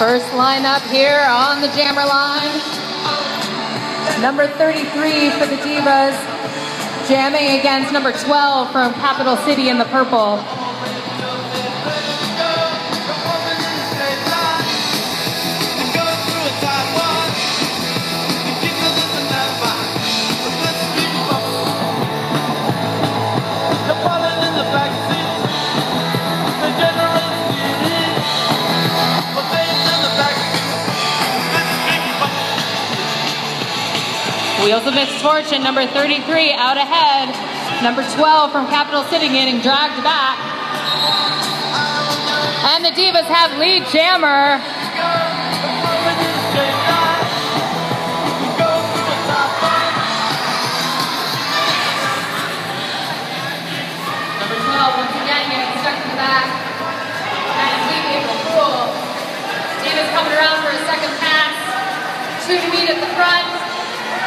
First lineup here on the jammer line. Number 33 for the Divas, jamming against number 12 from Capital City in the purple. Wheels of Misfortune, number 33 out ahead. Number 12 from Capital City getting dragged back. And the Divas have lead jammer. Number 12 once again getting stuck in the back. Kind of leaving the pool. Coming around for a second pass. Two to meet at the front.